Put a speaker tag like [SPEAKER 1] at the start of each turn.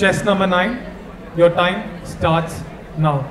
[SPEAKER 1] Chess number nine, your time starts now.